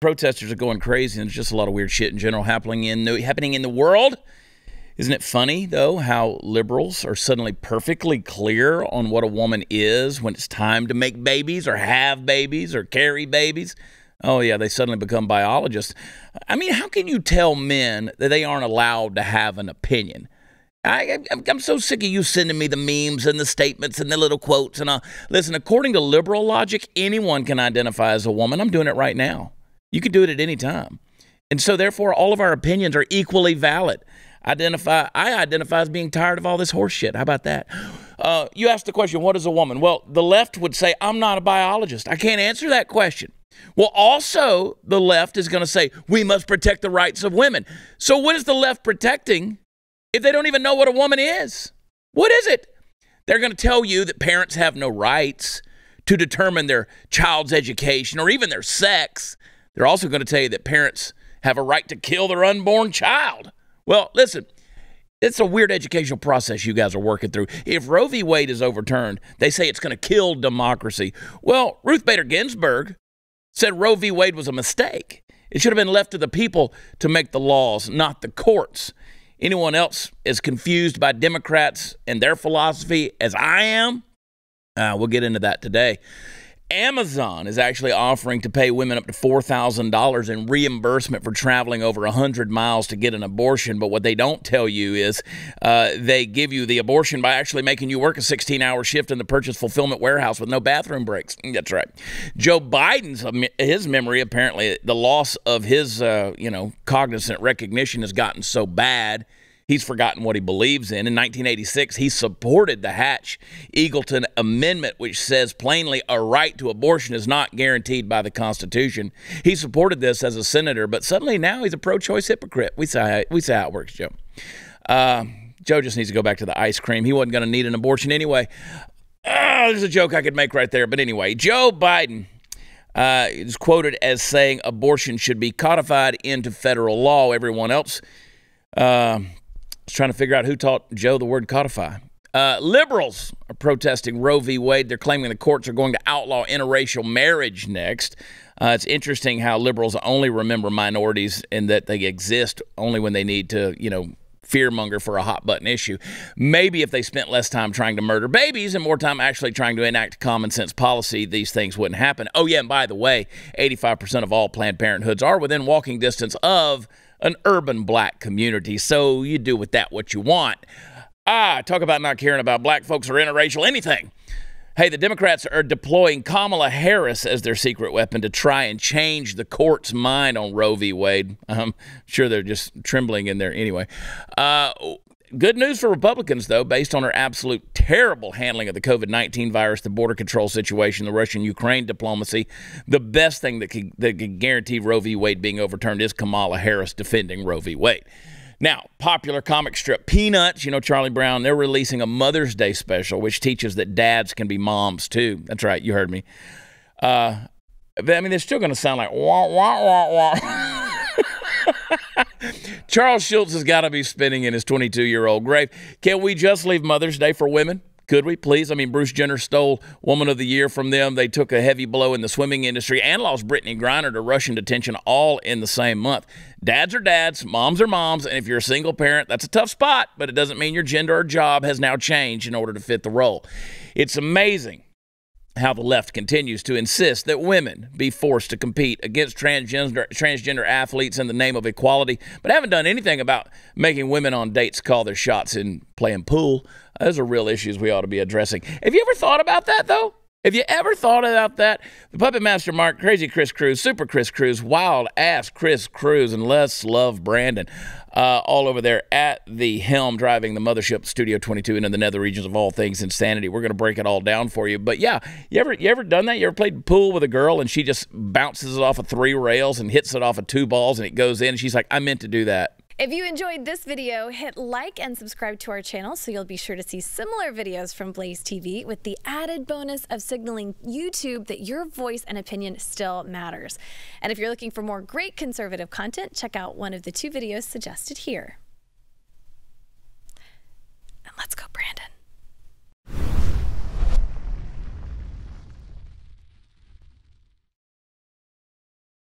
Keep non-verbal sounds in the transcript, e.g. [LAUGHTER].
protesters are going crazy, and there's just a lot of weird shit in general happening in the, happening in the world. Isn't it funny, though, how liberals are suddenly perfectly clear on what a woman is when it's time to make babies or have babies or carry babies? Oh, yeah, they suddenly become biologists. I mean, how can you tell men that they aren't allowed to have an opinion? I, am so sick of you sending me the memes and the statements and the little quotes. And listen, according to liberal logic, anyone can identify as a woman. I'm doing it right now. You can do it at any time. And so, therefore, all of our opinions are equally valid identify I identify as being tired of all this horse shit. How about that? Uh, you asked the question, what is a woman? Well, the left would say, I'm not a biologist. I can't answer that question. Well, also, the left is going to say, we must protect the rights of women. So, what is the left protecting if they don't even know what a woman is? What is it? They're going to tell you that parents have no rights to determine their child's education or even their sex. They're also going to tell you that parents have a right to kill their unborn child. Well, listen, it's a weird educational process you guys are working through. If Roe v. Wade is overturned, they say it's going to kill democracy. Well, Ruth Bader Ginsburg said Roe v. Wade was a mistake. It should have been left to the people to make the laws, not the courts. Anyone else as confused by Democrats and their philosophy as I am? Uh, we'll get into that today. Amazon is actually offering to pay women up to $4,000 in reimbursement for traveling over 100 miles to get an abortion. But what they don't tell you is uh, they give you the abortion by actually making you work a 16 hour shift in the purchase fulfillment warehouse with no bathroom breaks. That's right. Joe Biden's, his memory, apparently, the loss of his, uh, you know, cognizant recognition has gotten so bad He's forgotten what he believes in. In 1986, he supported the Hatch Eagleton Amendment, which says plainly a right to abortion is not guaranteed by the Constitution. He supported this as a senator, but suddenly now he's a pro choice hypocrite. We see, how, we see how it works, Joe. Uh, Joe just needs to go back to the ice cream. He wasn't going to need an abortion anyway. Uh, there's a joke I could make right there. But anyway, Joe Biden uh, is quoted as saying abortion should be codified into federal law. Everyone else uh, trying to figure out who taught Joe the word codify. Uh, liberals are protesting Roe v. Wade. They're claiming the courts are going to outlaw interracial marriage next. Uh, it's interesting how liberals only remember minorities and that they exist only when they need to, you know, fearmonger for a hot button issue. Maybe if they spent less time trying to murder babies and more time actually trying to enact common sense policy, these things wouldn't happen. Oh, yeah, and by the way, 85% of all Planned Parenthoods are within walking distance of an urban black community. So you do with that what you want. Ah, talk about not caring about black folks or interracial anything. Hey, the Democrats are deploying Kamala Harris as their secret weapon to try and change the court's mind on Roe v. Wade. [LAUGHS] I'm sure they're just trembling in there anyway. Uh, Good news for Republicans, though, based on her absolute terrible handling of the COVID 19 virus, the border control situation, the Russian Ukraine diplomacy. The best thing that could, that could guarantee Roe v. Wade being overturned is Kamala Harris defending Roe v. Wade. Now, popular comic strip Peanuts, you know, Charlie Brown, they're releasing a Mother's Day special, which teaches that dads can be moms too. That's right, you heard me. Uh, I mean, they're still going to sound like wah, wah, wah, wah. [LAUGHS] Charles Schulz has got to be spinning in his 22 year old grave. Can we just leave Mother's Day for women? Could we please? I mean, Bruce Jenner stole Woman of the Year from them. They took a heavy blow in the swimming industry and lost Brittney Griner to Russian detention all in the same month. Dads are dads, moms are moms, and if you're a single parent, that's a tough spot, but it doesn't mean your gender or job has now changed in order to fit the role. It's amazing how the left continues to insist that women be forced to compete against transgender transgender athletes in the name of equality, but haven't done anything about making women on dates call their shots in playing pool. Those are real issues we ought to be addressing. Have you ever thought about that though? Have you ever thought about that? The Puppet Master Mark, Crazy Chris Cruz, Super Chris Cruz, Wild Ass Chris Cruz, and Let's Love Brandon, uh, all over there at the helm, driving the mothership Studio 22 into the nether regions of all things insanity. We're going to break it all down for you. But yeah, you ever you ever done that? You ever played pool with a girl and she just bounces it off of three rails and hits it off of two balls and it goes in? And she's like, I meant to do that. If you enjoyed this video, hit like and subscribe to our channel so you'll be sure to see similar videos from Blaze TV with the added bonus of signaling YouTube that your voice and opinion still matters. And if you're looking for more great conservative content, check out one of the two videos suggested here.